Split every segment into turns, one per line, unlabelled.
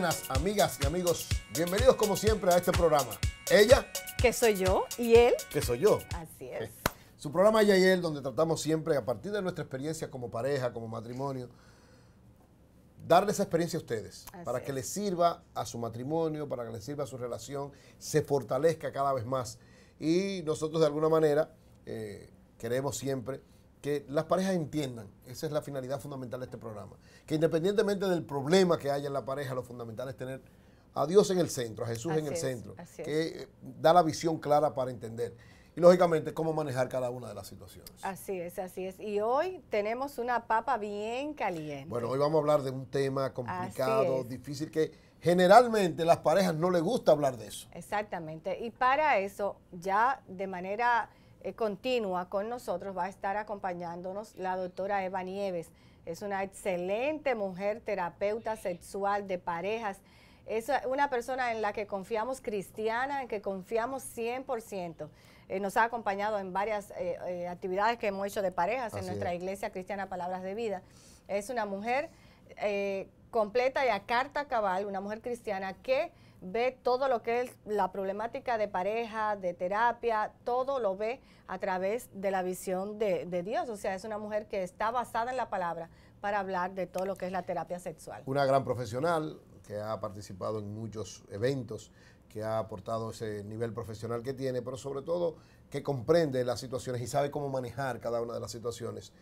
buenas amigas y amigos. Bienvenidos como siempre a este programa. Ella.
Que soy yo y él.
Que soy yo.
Así es.
Su programa Ella y él, donde tratamos siempre, a partir de nuestra experiencia como pareja, como matrimonio, darle esa experiencia a ustedes,
Así
para que
es.
les sirva a su matrimonio, para que les sirva a su relación, se fortalezca cada vez más. Y nosotros de alguna manera eh, queremos siempre que las parejas entiendan, esa es la finalidad fundamental de este programa, que independientemente del problema que haya en la pareja, lo fundamental es tener a Dios en el centro, a Jesús en el
es,
centro,
así es.
que eh, da la visión clara para entender. Y lógicamente cómo manejar cada una de las situaciones.
Así es, así es. Y hoy tenemos una papa bien caliente.
Bueno, hoy vamos a hablar de un tema complicado, difícil, que generalmente las parejas no les gusta hablar de eso.
Exactamente. Y para eso, ya de manera eh, continua con nosotros va a estar acompañándonos la doctora Eva Nieves. Es una excelente mujer terapeuta sexual de parejas. Es una persona en la que confiamos cristiana, en que confiamos 100%. Eh, nos ha acompañado en varias eh, eh, actividades que hemos hecho de parejas en nuestra
es.
iglesia cristiana Palabras de Vida. Es una mujer eh, completa y a carta cabal, una mujer cristiana que ve todo lo que es la problemática de pareja, de terapia, todo lo ve a través de la visión de, Dios. O sea, es una mujer que está basada en la palabra para hablar de todo lo que es la terapia sexual.
Una gran profesional que ha participado en muchos eventos, que ha aportado ese nivel profesional que tiene, pero sobre todo que comprende las situaciones y sabe cómo manejar cada una de las situaciones,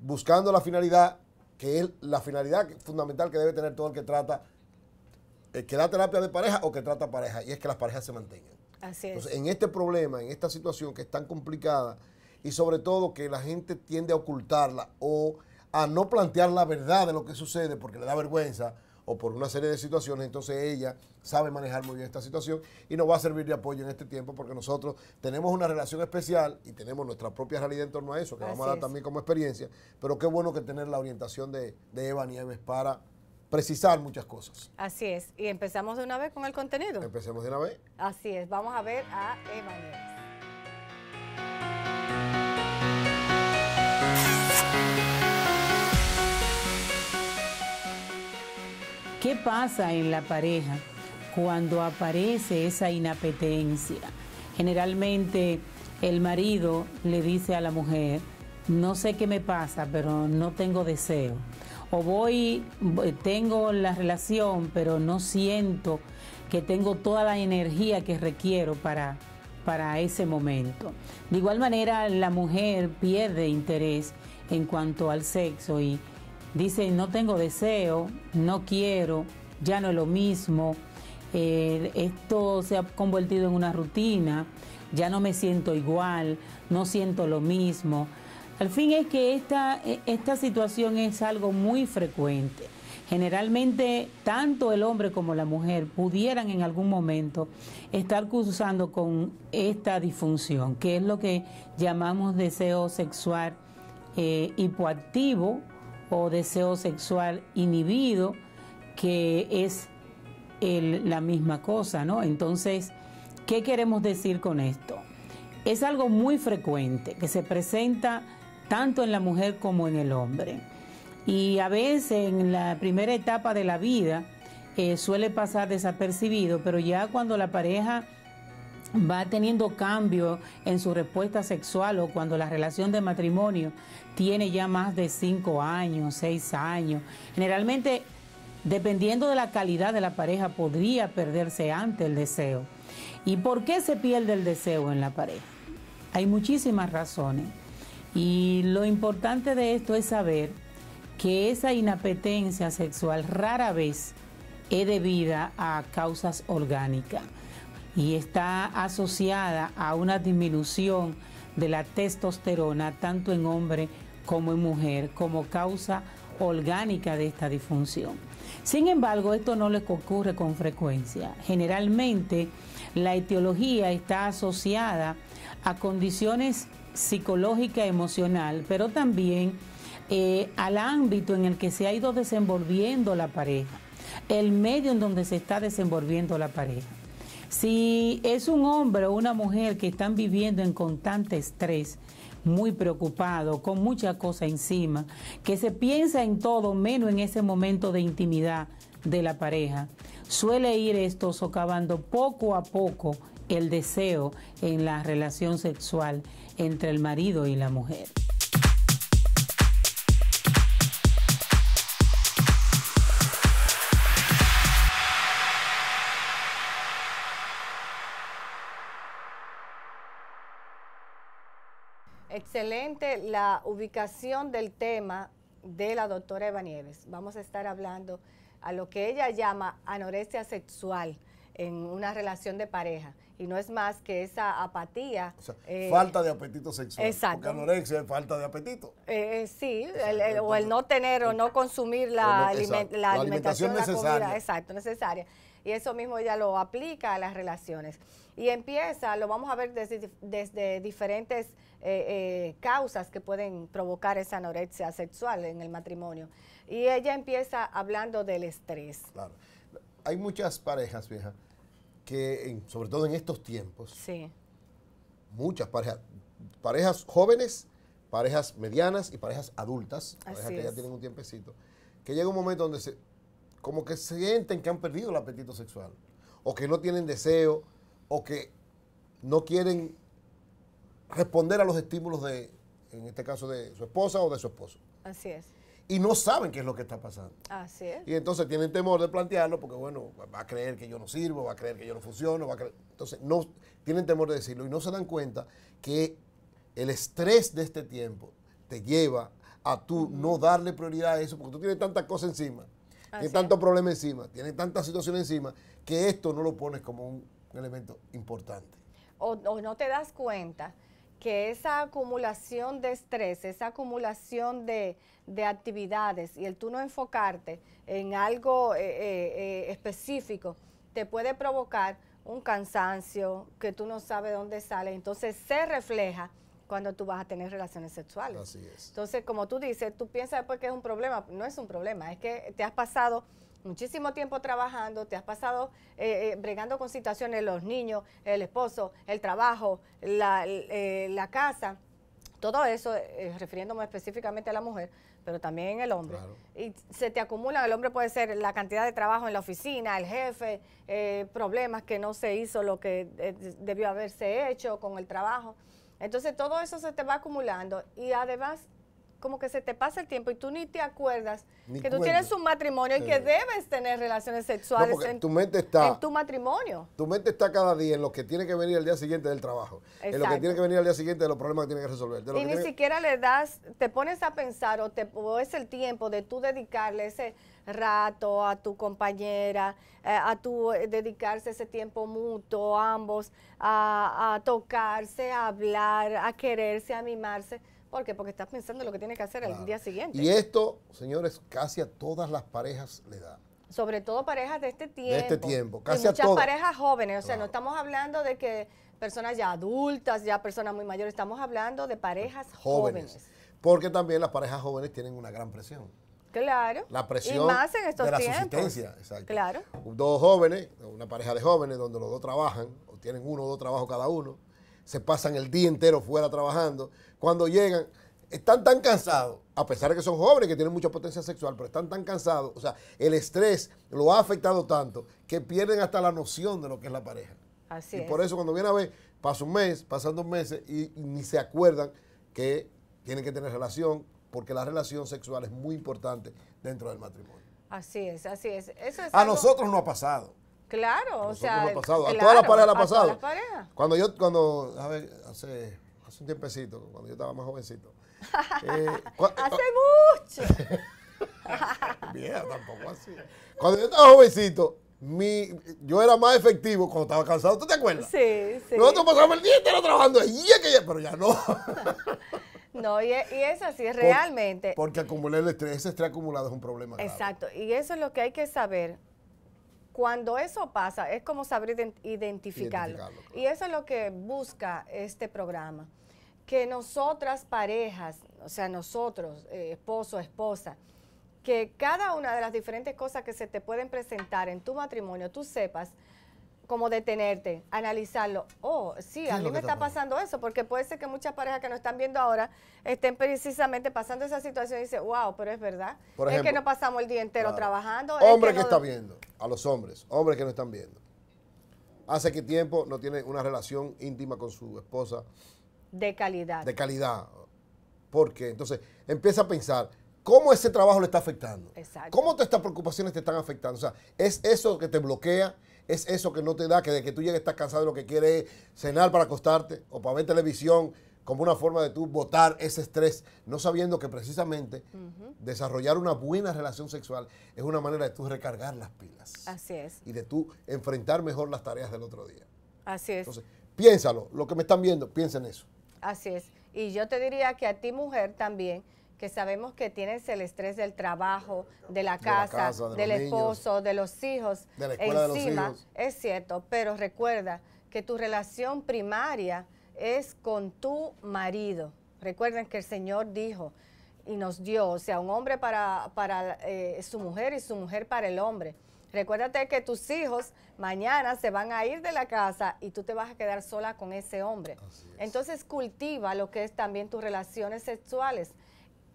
buscando la finalidad, que es la finalidad fundamental que debe tener todo el que trata, el que da terapia de pareja o que trata pareja, y es que las parejas se mantengan.
Así es.
Entonces, en este problema, en esta situación que es tan complicada y sobre todo que la gente tiende a ocultarla o a no plantear la verdad de lo que sucede porque le da vergüenza o por una serie de situaciones, entonces ella sabe manejar muy bien esta situación y nos va a servir de apoyo en este tiempo porque nosotros tenemos una relación especial y tenemos nuestra propia realidad en torno a eso, que vamos a dar
es.
también como experiencia, pero qué bueno que tener la orientación de, de Eva Nieves para precisar muchas cosas.
Así es. Y empezamos de una vez con el contenido.
Empecemos de una vez.
Así es. Vamos a ver a Eva Nieves.
¿Qué pasa en la pareja cuando aparece esa inapetencia? Generalmente el marido le dice a la mujer, no sé qué me pasa, pero no tengo deseo. O voy, voy- tengo la relación, pero no siento que tengo toda la energía que requiero para, para ese momento. De igual manera, la mujer pierde interés en cuanto al sexo y dice, no tengo deseo, no quiero, ya no es lo mismo, eh, esto se ha convertido en una rutina, ya no me siento igual, no siento lo mismo. Al fin es que esta, eh, esta situación es algo muy frecuente. Generalmente tanto el hombre como la mujer pudieran en algún momento estar cursando con esta disfunción, que es lo que llamamos deseo sexual eh, hipoactivo o deseo sexual inhibido, que es el- la misma cosa, ¿no? Entonces, ¿qué queremos decir con esto? Es algo muy frecuente que se presenta tanto en la mujer como en el hombre. Y a veces en la primera etapa de la vida eh, suele pasar desapercibido, pero ya cuando la pareja va teniendo cambio en su respuesta sexual o cuando la relación de matrimonio tiene ya más de cinco años, seis años. Generalmente, dependiendo de la calidad de la pareja, podría perderse antes el deseo. ¿Y por qué se pierde el deseo en la pareja? Hay muchísimas razones. Y lo importante de esto es saber que esa inapetencia sexual rara vez es debida a causas orgánicas y está asociada a una disminución de la testosterona tanto en hombre como en mujer como causa orgánica de esta disfunción. Sin embargo, esto no les ocurre con frecuencia. Generalmente la etiología está asociada a condiciones psicológicas, emocional, pero también eh, al ámbito en el que se ha ido desenvolviendo la pareja, el medio en donde se está desenvolviendo la pareja. Si es un hombre o una mujer que están viviendo en constante estrés, muy preocupado, con mucha cosa encima, que se piensa en todo menos en ese momento de intimidad de la pareja. Suele ir esto socavando poco a poco el deseo en la relación sexual entre el marido y la mujer.
Excelente la ubicación del tema de la doctora Eva Nieves. Vamos a estar hablando a lo que ella llama anorexia sexual en una relación de pareja. Y no es más que esa apatía.
Eh, falta de apetito sexual.
Exacto.
Porque anorexia es falta de apetito.
Eh, sí, o el no tener o no consumir la, la alimentación, necesaria. exacto, necesaria. Y eso mismo ella lo aplica a las relaciones. Y empieza, lo vamos a ver desde, diferentes eh, eh, causas que pueden provocar esa anorexia sexual en el matrimonio. Y ella empieza hablando del estrés.
Claro. Hay muchas parejas, vieja, que sobre todo en estos tiempos,
sí.
muchas parejas, parejas jóvenes, parejas medianas y parejas adultas, parejas que ya tienen un tiempecito, que llega un momento donde se, como que sienten que han perdido el apetito sexual, o que no tienen deseo, o que no quieren responder a los estímulos de, en este caso, de su esposa o de su esposo.
Así es.
Y no saben qué es lo que está pasando.
Así es.
Y entonces tienen temor de plantearlo porque, bueno, va a creer que yo no sirvo, va a creer que yo no funciono, va a creer... Entonces, no, tienen temor de decirlo y no se dan cuenta que el estrés de este tiempo te lleva a tú no darle prioridad a eso porque tú tienes tantas cosas encima tiene tantos problemas encima, tiene tantas situaciones encima, que esto no lo pones como un, elemento importante.
O, no te das cuenta que esa acumulación de estrés, esa acumulación de, actividades y el tú no enfocarte en algo eh, eh, eh, específico, te puede provocar un cansancio que tú no sabes dónde sale. Entonces se refleja cuando tú vas a tener relaciones sexuales.
Así es.
Entonces, como tú dices, tú piensas después que es un problema. No es un problema, es que te has pasado muchísimo tiempo trabajando, te has pasado eh, eh, bregando con situaciones, los niños, el esposo, el trabajo, la, eh, casa, todo eso, refiriéndome específicamente a la mujer, pero también en el hombre. Y se te acumula, el hombre puede ser la cantidad de trabajo en la oficina, el jefe, problemas que no se hizo lo que debió haberse hecho con el trabajo. Entonces todo eso se te va acumulando y además como que se te pasa el tiempo y tú ni te acuerdas que tú tienes un matrimonio y que debes tener relaciones sexuales en,
tu mente está,
en tu matrimonio.
Tu mente está cada día en lo que tiene que venir el día siguiente del trabajo, en lo que tiene que venir al día siguiente de los problemas que tiene que resolver.
y ni siquiera le das, te pones a pensar o, te, o es el tiempo de tú dedicarle ese rato a tu compañera, eh, a tu eh, dedicarse ese tiempo mutuo, ambos, a, tocarse, a hablar, a quererse, a mimarse. ¿Por qué? Porque estás pensando en lo que tienes que hacer el día siguiente.
Y esto, señores, casi a todas las parejas le da.
Sobre todo parejas de este tiempo.
De este tiempo, casi
muchas
a
parejas jóvenes, o sea, no estamos hablando de que personas ya adultas, ya personas muy mayores, estamos hablando de parejas jóvenes.
Porque también las parejas jóvenes tienen una gran presión.
Claro.
La presión
más en estos
de la
tiempos.
Exacto.
Claro.
Dos jóvenes, una pareja de jóvenes donde los dos trabajan, o tienen uno o dos trabajos cada uno, se pasan el día entero fuera trabajando. Cuando llegan, están tan cansados, a pesar de que son jóvenes, que tienen mucha potencia sexual, pero están tan cansados, o sea, el estrés lo ha afectado tanto que pierden hasta la noción de lo que es la pareja.
Así
y por eso cuando viene a ver, pasa un mes, pasan dos meses y ni se acuerdan que tienen que tener relación, porque la relación sexual es muy importante dentro del matrimonio.
Así es, así es. Eso
a nosotros no ha pasado.
Claro, o sea.
Ha pasado. a todas las parejas le ha pasado.
A todas las parejas.
Cuando yo, cuando, a ver, hace, hace un tiempecito, cuando yo estaba más jovencito.
Eh, hace mucho.
Vieja, tampoco así. Cuando yo estaba jovencito, mi, yo era más efectivo cuando estaba cansado. ¿Tú te acuerdas?
Sí, sí.
Nosotros pasábamos el día entero trabajando. Y que pero ya no.
No, y, es así, realmente.
porque acumular el estrés, ese estrés acumulado es un problema.
Exacto, y eso es lo que hay que saber. Cuando eso pasa, es como saber identificarlo. Y eso es lo que busca este programa. Que nosotras parejas, o sea, nosotros, eh, esposo, esposa, que cada una de las diferentes cosas que se te pueden presentar en tu matrimonio, tú sepas como detenerte, analizarlo. Oh, sí, a mí me está pasando eso, porque puede ser que muchas parejas que nos están viendo ahora estén precisamente pasando esa situación y dicen, wow, pero es verdad. es que no pasamos el día entero trabajando.
Hombre que, está viendo, a los hombres, hombres que no están viendo. Hace que tiempo no tiene una relación íntima con su esposa.
De calidad.
De calidad. Porque entonces empieza a pensar, ¿Cómo ese trabajo le está afectando? Exacto. ¿Cómo estas preocupaciones te están afectando? O sea, es eso que te bloquea, es eso que no te da, que de que tú llegues estás cansado y lo que quieres es cenar para acostarte o para ver televisión, como una forma de tú botar ese estrés, no sabiendo que precisamente desarrollar una buena relación sexual es una manera de tú recargar las pilas.
Así es.
Y de tú enfrentar mejor las tareas del otro día.
Así es.
Entonces, piénsalo, lo que me están viendo, piensen eso.
Así es. Y yo te diría que a ti mujer también, que sabemos que tienes el estrés del trabajo, de la casa, del esposo, de los hijos,
de la escuela
encima,
de los hijos.
es cierto, pero recuerda que tu relación primaria es con tu marido. Recuerden que el Señor dijo y nos dio, o sea, un hombre para, para eh, su mujer y su mujer para el hombre. Recuérdate que tus hijos mañana se van a ir de la casa y tú te vas a quedar sola con ese hombre. Entonces cultiva lo que es también tus relaciones sexuales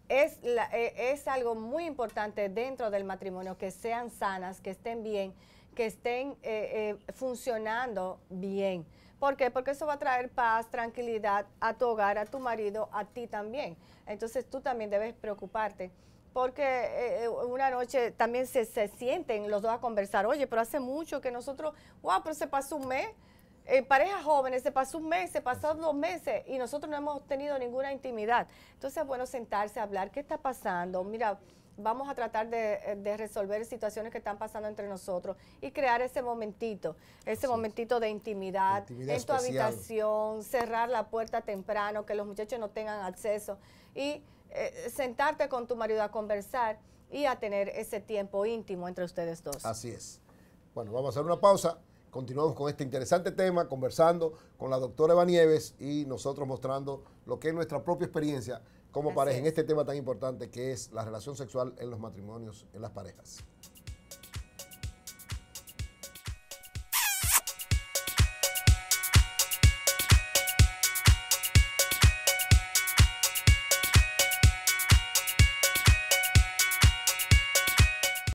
es, e, es algo muy importante dentro del matrimonio que sean sanas, que estén bien, que estén eh, eh, funcionando bien. ¿Por qué? Porque eso va a traer paz, tranquilidad a tu hogar, a tu marido, a ti también. Entonces tú también debes preocuparte. Porque eh, una noche también se, se sienten los dos a conversar, oye, pero hace mucho que nosotros, wow, pero se pasó un mes en parejas jóvenes se pasó un mes, se pasaron dos meses y nosotros no hemos tenido ninguna intimidad. Entonces es bueno sentarse a hablar, ¿qué está pasando? Mira, vamos a tratar de, resolver situaciones que están pasando entre nosotros y crear ese momentito, ese momentito de intimidad, en tu habitación, cerrar la puerta temprano, que los muchachos no tengan acceso y eh, sentarte con tu marido a conversar y a tener ese tiempo íntimo entre ustedes dos.
Así es. Bueno, vamos a hacer una pausa. Continuamos con este interesante tema, conversando con la doctora Eva Nieves y nosotros mostrando lo que es nuestra propia experiencia como pareja en este tema tan importante que es la relación sexual en los matrimonios, en las parejas.